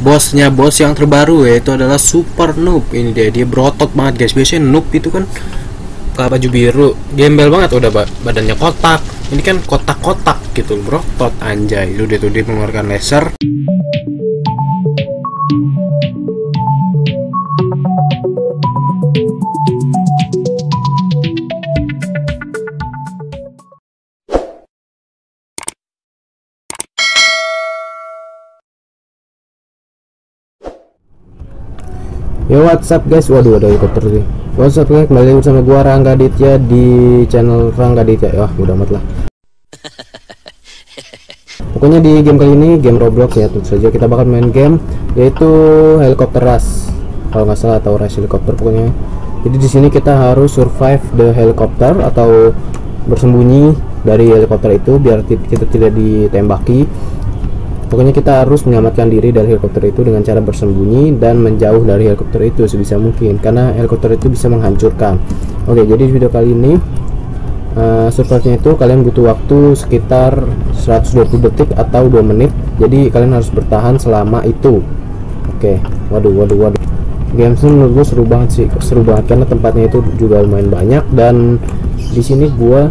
bosnya bos yang terbaru yaitu adalah Super Noob. Ini dia dia berotot banget guys. Biasanya noob itu kan pakai baju biru gembel banget udah ba- badannya kotak. Ini kan kotak-kotak gitu berotot anjay. Lu dia tuh dia mengeluarkan laser Yo what's up guys. Waduh ada helikopter sih What's up guys. Kembali bersama gua Rangga Ditya di channel Rangga Ditya. Wah udah amat lah. Pokoknya di game kali ini game Roblox ya tentu saja kita bakal main game yaitu helikopter rush. Kalau nggak salah atau rush helikopter pokoknya. Jadi di sini kita harus survive the helicopter atau bersembunyi dari helikopter itu biar kita tidak ditembaki Pokoknya kita harus menyelamatkan diri dari helikopter itu dengan cara bersembunyi dan menjauh dari helikopter itu sebisa mungkin karena helikopter itu bisa menghancurkan. Oke, jadi di video kali ini uh, survive-nya itu kalian butuh waktu sekitar 120 detik atau 2 menit. Jadi kalian harus bertahan selama itu. Oke, waduh waduh waduh. Games ini menurut gue seru banget sih, seru banget karena tempatnya itu juga lumayan banyak dan di sini gua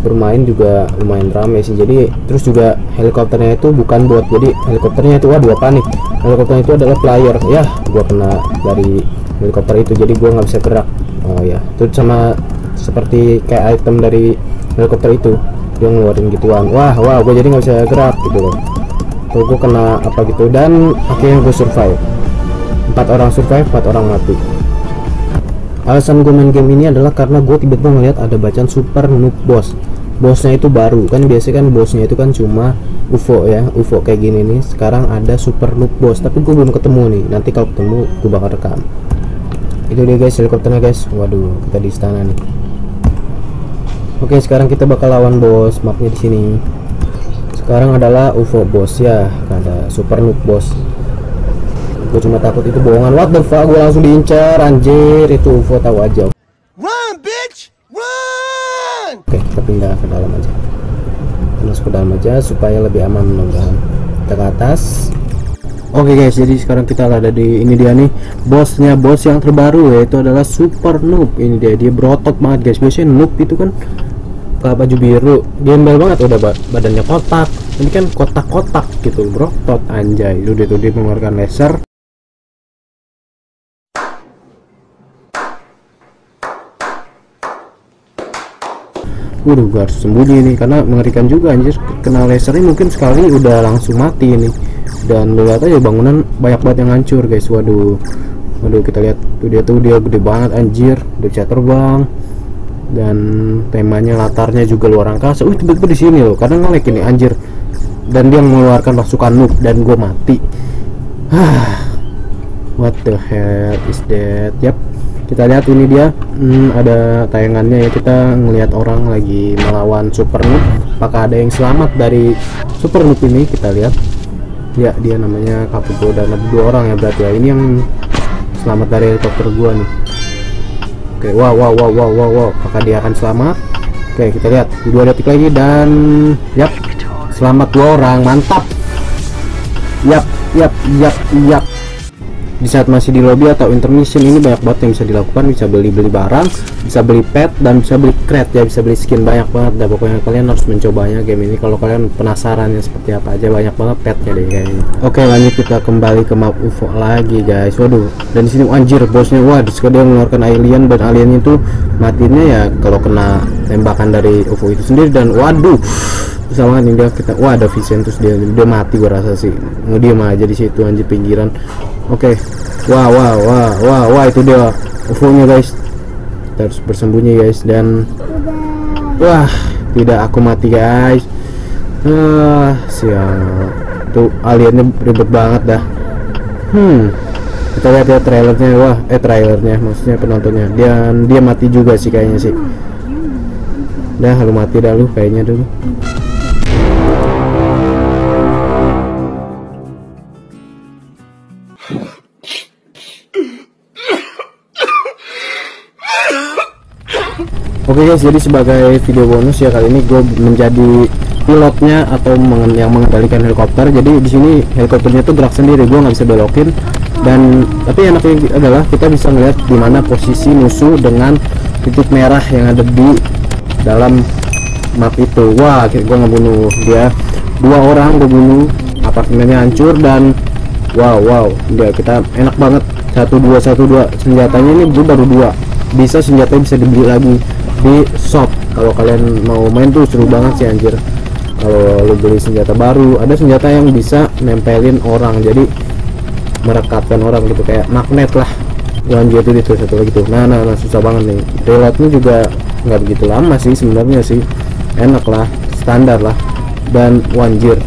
bermain juga lumayan ramai sih. Jadi terus juga helikopternya itu bukan buat jadi helikopternya itu wah dua panik helikopternya itu adalah player ya gua kena dari helikopter itu jadi gua nggak bisa gerak. Oh ya. Terus sama seperti kayak item dari helikopter itu dia ngeluarin gituan. Wah wah gua jadi nggak bisa gerak gitu loh. Tuh gua kena apa gitu. Dan akhirnya gue survive. Empat orang survive empat orang mati. Alasan gue main game ini adalah karena gue tiba-tiba ngeliat ada bacaan super noob boss bosnya itu baru. Kan biasanya kan bosnya itu kan cuma UFO ya UFO kayak gini nih. Sekarang ada super noob boss tapi gue belum ketemu nih. Nanti kalau ketemu gue bakal rekam. Itu dia guys helikopternya guys. Waduh kita di istana nih. Oke sekarang kita bakal lawan bos mapnya di sini. Sekarang adalah UFO boss ya ada super noob boss gue cuma takut itu bohongan. What the fuck? Gue langsung diincar anjir. Itu UFO tahu aja. Bitch! Oke, kita pindah ke dalam aja. Masuk ke dalam aja supaya lebih aman mudah-mudahan. Kita ke atas. Oke guys, jadi sekarang kita ada di ini dia nih bosnya bos yang terbaru yaitu adalah Super Noob. Ini dia dia berotot banget guys. Biasanya noob itu kan pakai baju biru, gembel banget udah ba- badannya kotak. Ini kan kotak-kotak gitu, berotot anjay. Lu dia tuh dia mengeluarkan laser. Waduh, gue harus sembunyi nih karena mengerikan juga anjir. Kena laser ini mungkin sekali udah langsung mati ini. Dan lu lihat aja bangunan banyak banget yang hancur, guys. Waduh. Waduh, kita lihat tuh dia tuh dia gede banget anjir. Dia bisa terbang. Dan temanya latarnya juga luar angkasa. Wih, tiba-tiba di sini loh. Karena ngelek ini anjir. Dan dia mengeluarkan pasukan noob dan gue mati. What the hell is that? Yap, kita lihat ini dia. Hmm, ada tayangannya ya. Kita ngelihat orang lagi melawan super noob. Apakah ada yang selamat dari super noob ini? Kita lihat. Ya dia namanya Kapugo dan ada dua orang ya berarti ya. Ini yang selamat dari helikopter gua nih. Oke wow wow wow wow wow wow. Apakah dia akan selamat? Oke kita lihat. Dua detik lagi dan yap. Selamat dua orang. Mantap. Yap yap yap yap di saat masih di lobby atau intermission ini banyak banget yang bisa dilakukan. Bisa beli beli barang bisa beli pet dan bisa beli crate ya. Bisa beli skin banyak banget. Dan pokoknya kalian harus mencobanya game ini. Kalau kalian penasaran ya seperti apa aja banyak banget petnya deh kayaknya. Oke lanjut kita kembali ke map UFO lagi guys. Waduh dan di sini anjir bosnya wah di dia mengeluarkan alien dan aliennya itu matinya ya kalau kena tembakan dari UFO itu sendiri. Dan waduh banget nih dia kita wah ada Vincent terus dia dia mati gua rasa sih. Ngediam aja di situ anjir pinggiran. Oke. Wah wah wah wah wah itu dia. UFO guys. Harus bersembunyi guys dan wah tidak aku mati guys. Ah sial. Tuh aliennya ribet banget dah. Hmm. Kita lihat ya trailernya. Wah eh trailernya maksudnya penontonnya. Dan dia mati juga sih kayaknya sih. Dah lu mati dah lu kayaknya dulu Oke guys, jadi sebagai video bonus ya kali ini gue menjadi pilotnya atau yang mengendalikan helikopter. Jadi di sini helikopternya tuh gerak sendiri gue nggak bisa belokin. Dan tapi enaknya adalah kita bisa melihat di mana posisi musuh dengan titik merah yang ada di dalam map itu. Wah gue ngebunuh dia. Dua orang gue bunuh apartemennya hancur dan wow wow dia kita enak banget. Satu dua satu dua senjatanya ini gue baru dua bisa senjatanya bisa dibeli lagi di shop. Kalau kalian mau main tuh seru banget sih anjir. Kalau lu beli senjata baru ada senjata yang bisa nempelin orang jadi merekatkan orang gitu kayak magnet lah. Lanjut itu itu satu lagi tuh. Nah nah, nah susah banget nih. Reloadnya juga nggak begitu lama sih sebenarnya sih. Enak lah standar lah. Dan wanjir.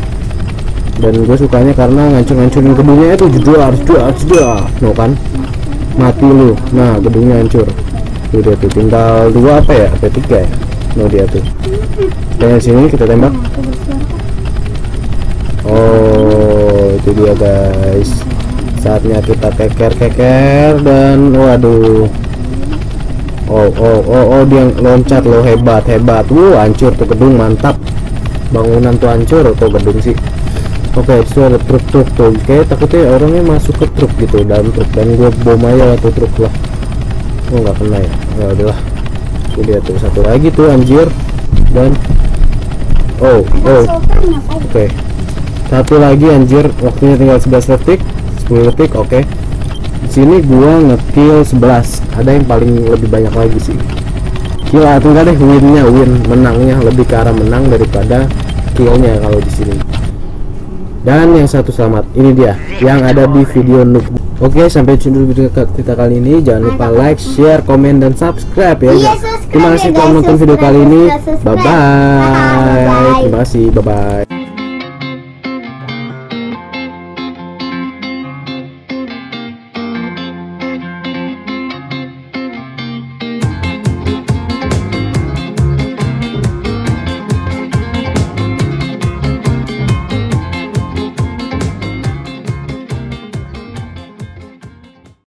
Dan gue sukanya karena ngancur-ngancurin gedungnya itu jedar jedar jedar no kan mati lu. Nah gedungnya hancur tuh dia tuh. Tinggal dua apa ya? Apa tiga ya? No dia tuh dan sini kita tembak. Oh itu dia guys. Saatnya kita keker-keker dan waduh. Oh oh oh oh dia loncat lo hebat hebat. Wuh hancur tuh gedung mantap. Bangunan tuh hancur tuh gedung sih. Oke itu ada truk-truk tuh. Kayak takutnya orangnya masuk ke truk gitu. Dalam truk. Dan gue bom aja tuh truk lah oh nggak kena ya. Ya udahlah. Tuh dia tuh satu lagi tuh anjir. Dan oh oh. Oke. Satu lagi anjir. Waktunya tinggal 11 detik. 10 detik oke. Di sini gua ngekill 11 ada yang paling lebih banyak lagi sih. Kill atau enggak deh winnya win. Menangnya lebih ke arah menang daripada killnya kalau di sini dan yang satu selamat ini dia yang ada di video noob oke sampai dulu video kita kali ini. Jangan lupa like share komen dan subscribe ya. Iya, terima kasih ya, telah menonton video kali ini. subscribe. bye Bye. terima kasih. Bye bye